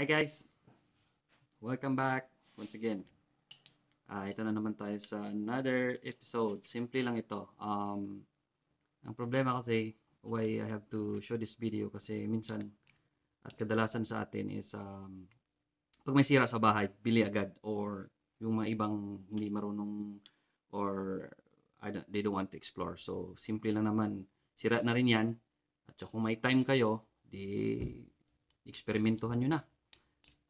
Hi guys! Welcome back once again. Ah, ito na naman tayo sa another episode. Simple lang ito. Um, ang problema kasi why I have to show this video kasi minsan at kadalasan sa atin is um, pag may sira sa bahay, bili agad or yung mga ibang hindi marunong or I don't, they don't want to explore. So, simple lang naman. Sira na rin yan. At saka kung may time kayo, di eksperimentuhan nyo na.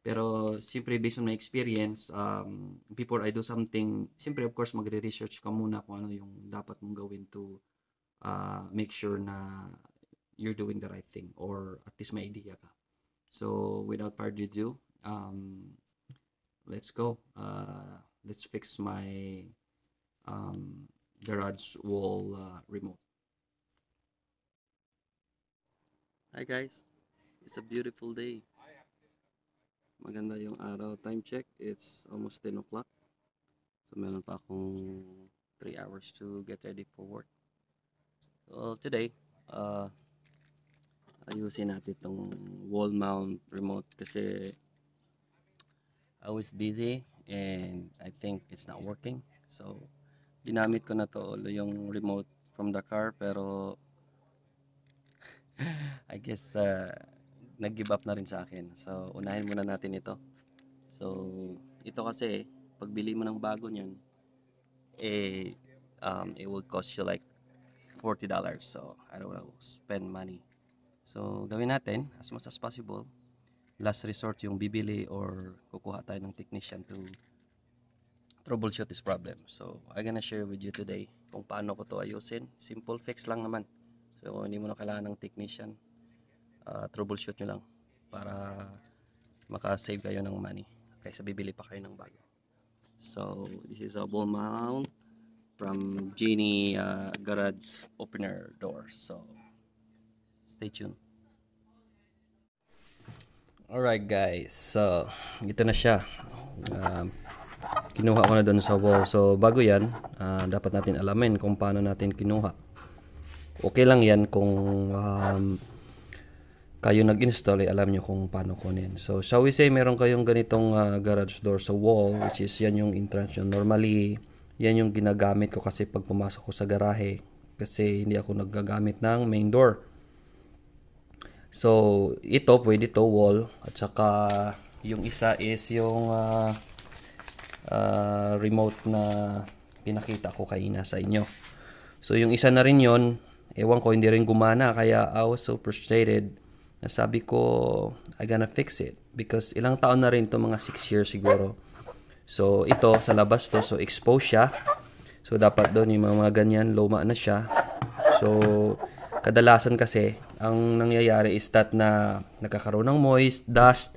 Pero, siyempre, based on my experience, um, before I do something, siyempre, of course, magre-research ka muna kung ano yung dapat mong gawin to uh, make sure na you're doing the right thing or at least may idea ka. So, without further ado, um, let's go. Uh, let's fix my um, garage wall uh, remote. Hi guys, it's a beautiful day. Maganda yung araw. Time check, it's almost 10 o'clock. So meron pa akong 3 hours to get ready for work. So today, uh, ayusin natin itong wall mount remote kasi I was busy and I think it's not working. So ginamit ko na to yung remote from the car pero I guess uh, nag-give up na rin sa akin. So, unahin muna natin ito. So, ito kasi, pagbili mo ng bago niyan, eh, um, it will cost you like $40. So, I don't know, spend money. So, gawin natin, as much as possible, last resort yung bibili or kukuha tayo ng technician to troubleshoot this problem. So, I'm gonna share with you today kung paano ko to ayusin. Simple fix lang naman. So, hindi mo na kailangan ng technician. Uh, troubleshoot nyo lang para makasave kayo ng money kaysa bibili pa kayo ng bago. So, this is a ball mount from Genie uh, Garage Opener Door. So, stay tuned. Alright guys, so ito na siya. Um, kinuha ko na doon sa wall. So, bago yan, uh, dapat natin alamin kung paano natin kinuha. Okay lang yan kung um, kayo nag-install, eh, alam nyo kung paano kunin. So, shall we say, meron kayong ganitong uh, garage door sa wall, which is yan yung entrance yun. Normally, yan yung ginagamit ko kasi pag pumasok ko sa garahe. Kasi hindi ako nagagamit ng main door. So, ito, pwede to wall. At saka, yung isa is yung uh, uh, remote na pinakita ko kanina sa inyo. So, yung isa na rin yon ewan ko, hindi rin gumana. Kaya I was so frustrated na sabi ko, I gonna fix it. Because ilang taon na rin to mga 6 years siguro. So, ito, sa labas to. So, exposed siya. So, dapat doon yung mga ganyan, luma na siya. So, kadalasan kasi, ang nangyayari is that na nagkakaroon ng moist, dust.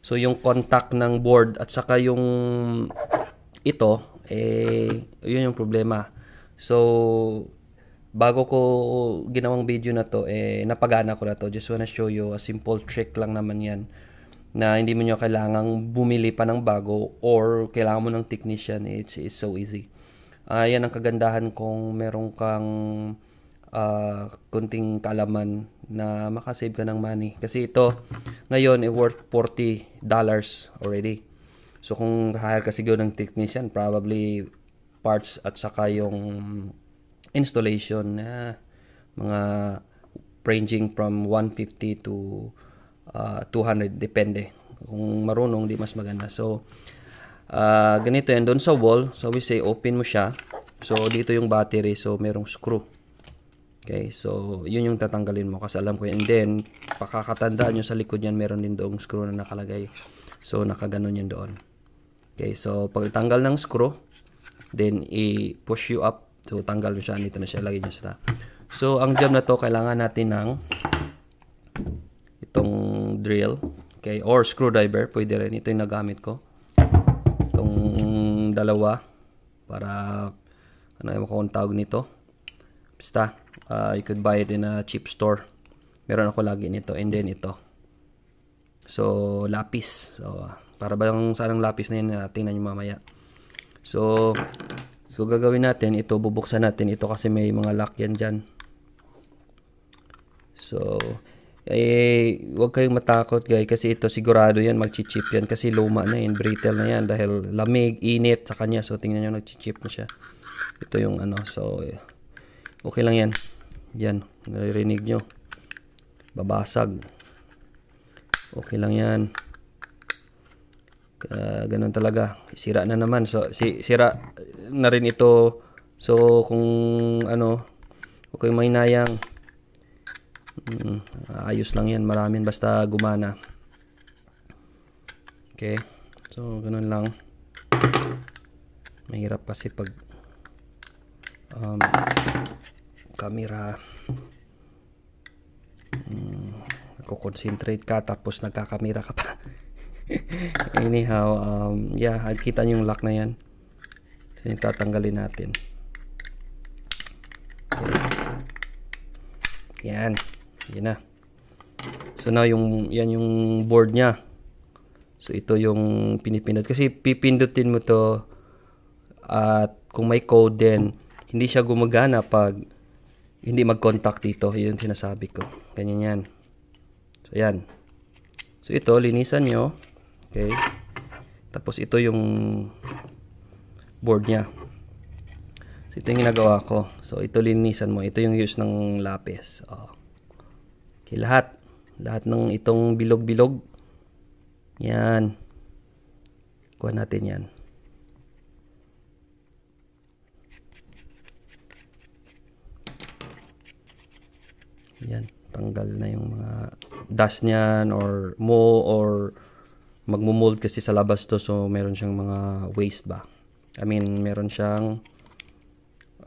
So, yung contact ng board at saka yung ito, eh, yun yung problema. So, bago ko ginawang video na to, eh, napagana ko na to. Just wanna show you a simple trick lang naman yan na hindi mo nyo kailangang bumili pa ng bago or kailangan mo ng technician. It's, it's so easy. Uh, yan ang kagandahan kung meron kang uh, kunting kalaman na makasave ka ng money. Kasi ito, ngayon, i worth $40 already. So, kung hire ka siguro ng technician, probably parts at saka yung installation uh, mga ranging from 150 to uh, 200 depende. Kung marunong di mas maganda. So uh, ganito yan doon sa wall so we say open mo siya. So dito yung battery so merong screw. Okay so yun yung tatanggalin mo kasi alam ko. Yan and then pakakatandaan nyo sa likod yan meron din doong screw na nakalagay. So nakaganon yan doon. Okay so pagtanggal ng screw then i-push you up So, tanggal nyo siya. Dito na siya. Lagay nyo siya. So, ang job na to, kailangan natin ng itong drill. Okay. Or screwdriver. Pwede rin. Ito yung nagamit ko. Itong dalawa. Para, ano yung kung tawag nito. Basta. Uh, you could buy it in a cheap store. Meron ako lagi nito. And then ito. So, lapis. So, para ba yung sarang lapis na yun, uh, tingnan nyo mamaya. So, So, gagawin natin, ito, bubuksan natin ito kasi may mga lock yan dyan. So, eh, huwag kayong matakot guys kasi ito sigurado yan magchichip yan. Kasi luma na yan, brittle na yan dahil lamig, init sa kanya. So tingnan nyo nagchichip na siya. Ito yung ano so eh, okay lang yan. Yan, naririnig nyo. Babasag. Okay lang yan kaya ganun talaga sira na naman so si, sira na rin ito so kung ano okay may nayang Mm, ayos lang yan, maraming basta gumana. Okay. So, ganun lang. Mahirap kasi pag um, camera um, nagko-concentrate ka tapos nagkakamera ka pa. Anyhow, um, yeah, kita nyo yung lock na yan. So, yung tatanggalin natin. Yan. Yan na. So now yung yan yung board niya. So ito yung pinipindot kasi pipindutin mo to at kung may code din hindi siya gumagana pag hindi mag-contact dito. Yun sinasabi ko. Ganyan yan. So yan. So ito linisan nyo. Okay. Tapos ito yung board niya. So ito yung ginagawa ko. So ito linisan mo. Ito yung use ng lapis. Oh. Okay, lahat. Lahat ng itong bilog-bilog. Yan. Kuha natin yan. Yan. Tanggal na yung mga dust niyan or mo or magmumold kasi sa labas to so meron siyang mga waste ba. I mean, meron siyang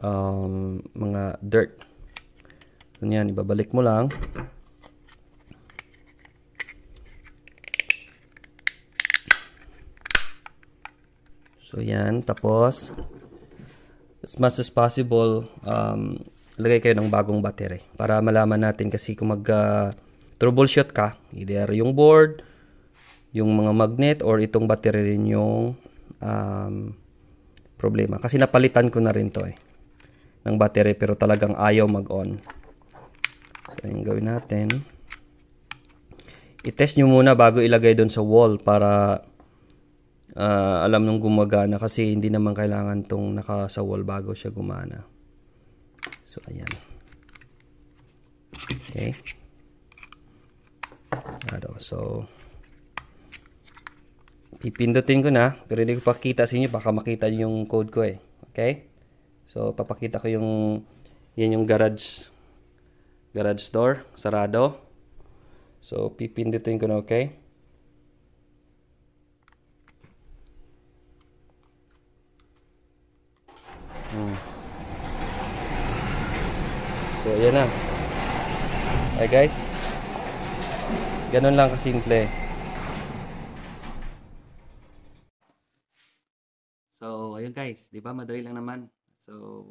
um, mga dirt. Ganyan, ibabalik mo lang. So, yan. Tapos, as much as possible, um, lagay kayo ng bagong battery para malaman natin kasi kung mag uh, troubleshoot ka, either yung board, yung mga magnet, or itong battery rin yung um, problema. Kasi napalitan ko na rin to eh ng battery pero talagang ayaw mag-on. So, yung gawin natin. I-test nyo muna bago ilagay doon sa wall para uh, alam nung gumagana kasi hindi naman kailangan tong naka sa wall bago siya gumana. So, ayan. Okay. Ano, so, pipindutin ko na, pero hindi ko pakita sa inyo, baka makita nyo yung code ko eh. Okay? So, papakita ko yung, yan yung garage, garage door, sarado. So, pipindutin ko na, okay? Hmm. So, ayan na. Hi guys. Ganun lang kasimple. So, ayun guys. Di ba madali lang naman. So,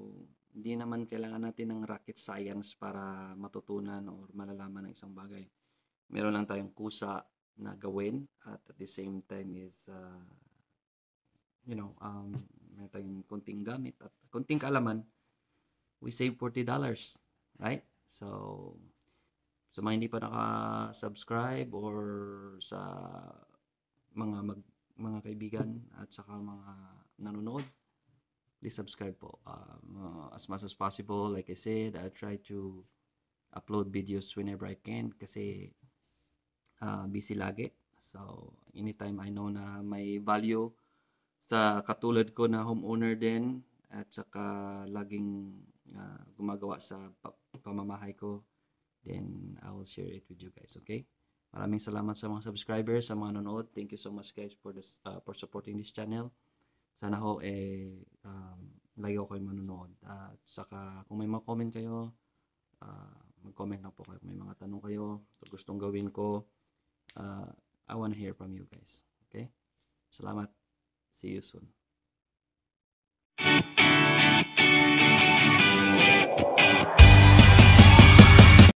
hindi naman kailangan natin ng rocket science para matutunan or malalaman ng isang bagay. Meron lang tayong kusa na gawin at at the same time is uh, you know, um, may tayong konting gamit at konting kaalaman, we save $40. Right? So, sa mga hindi pa naka-subscribe or sa mga mag, mga kaibigan at saka mga nanonood, please subscribe po. Um, as much as possible, like I said, I try to upload videos whenever I can kasi uh, busy lagi. So, anytime I know na may value sa katulad ko na homeowner din at saka laging uh, gumagawa sa pamamahay ko then I will share it with you guys okay maraming salamat sa mga subscribers sa mga nanonood thank you so much guys for this uh, for supporting this channel sana ho eh um, lagi kayo manonood. At saka kung may mga comment kayo uh, mag-comment lang po kayo. Kung may mga tanong kayo gustong gawin ko uh, I wanna hear from you guys. Okay? Salamat. See you soon.